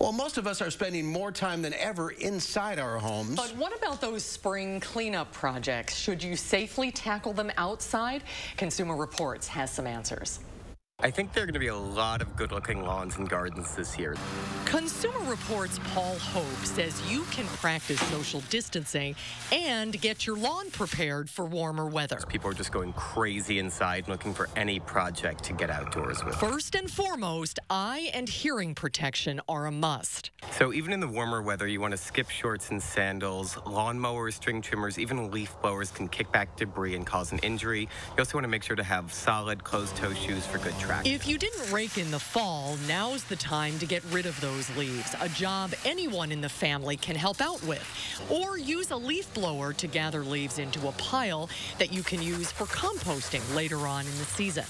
Well, most of us are spending more time than ever inside our homes. But what about those spring cleanup projects? Should you safely tackle them outside? Consumer Reports has some answers. I think there are going to be a lot of good looking lawns and gardens this year. Consumer Reports' Paul Hope says you can practice social distancing and get your lawn prepared for warmer weather. People are just going crazy inside looking for any project to get outdoors with. First and foremost, eye and hearing protection are a must. So even in the warmer weather, you want to skip shorts and sandals. Lawnmowers, string trimmers, even leaf blowers can kick back debris and cause an injury. You also want to make sure to have solid closed-toe shoes for good traction. If you didn't rake in the fall, now's the time to get rid of those leaves, a job anyone in the family can help out with. Or use a leaf blower to gather leaves into a pile that you can use for composting later on in the season.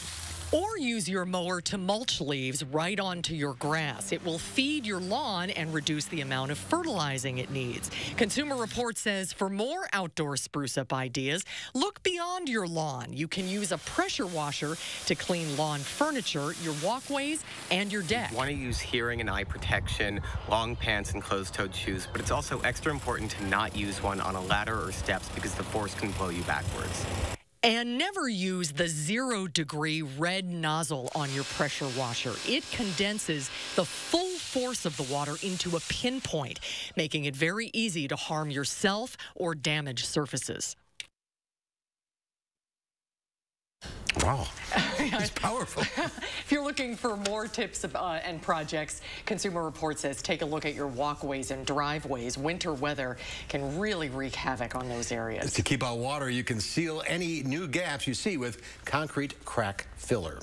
Or use your mower to mulch leaves right onto your grass. It will feed your lawn and reduce the amount of fertilizing it needs. Consumer Report says for more outdoor spruce up ideas, look beyond your lawn. You can use a pressure washer to clean lawn furniture, your walkways, and your deck. You want to use hearing and eye protection, long pants, and closed-toed shoes, but it's also extra important to not use one on a ladder or steps because the force can blow you backwards. And never use the zero degree red nozzle on your pressure washer. It condenses the full force of the water into a pinpoint, making it very easy to harm yourself or damage surfaces. Wow, it's powerful. if you're looking for more tips uh, and projects, Consumer Report says take a look at your walkways and driveways. Winter weather can really wreak havoc on those areas. To keep out water, you can seal any new gaps you see with concrete crack filler.